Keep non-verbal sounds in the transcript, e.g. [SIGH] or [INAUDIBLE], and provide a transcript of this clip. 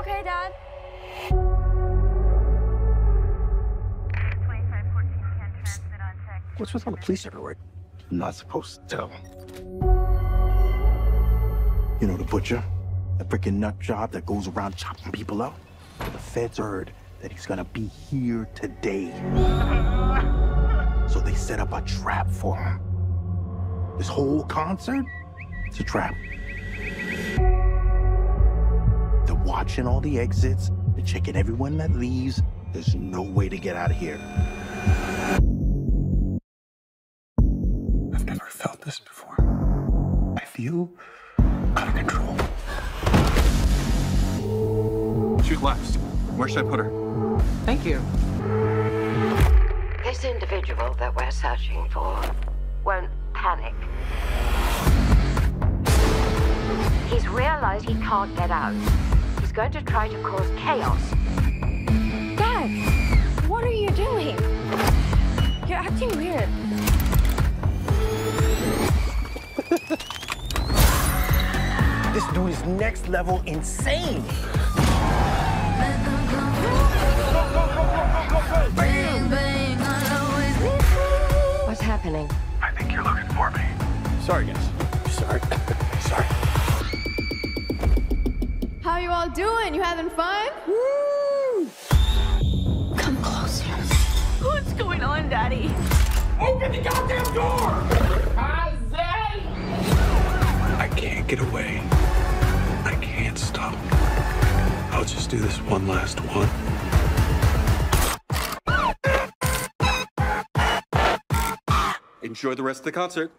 Okay, Dad. What's with all the police everywhere? I'm not supposed to tell. You know the butcher? The freaking nut job that goes around chopping people up? The feds heard that he's gonna be here today. So they set up a trap for him. This whole concert, it's a trap. Watching all the exits, they're checking everyone that leaves. There's no way to get out of here. I've never felt this before. I feel out of control. Shoot left. Where should I put her? Thank you. This individual that we're searching for won't panic. He's realized he can't get out. He's going to try to cause chaos. Dad, what are you doing? You're acting weird. [LAUGHS] This dude is next level insane. What's happening? I think you're looking for me. Sorry, guys. Sorry. Sorry. How you all doing? You having fun? Come closer. What's going on, Daddy? Open the goddamn door! Jose! I can't get away. I can't stop. I'll just do this one last one. Enjoy the rest of the concert.